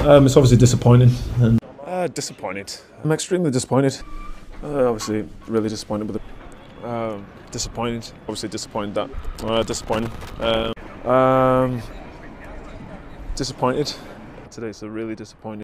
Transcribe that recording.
Um, it's obviously disappointing. And Uh, disappointed. I'm extremely disappointed. Uh, obviously, really disappointed with it. Uh, disappointed. Obviously, disappointed that. Uh, disappointed. Um, um, disappointed. Today's a really disappointing.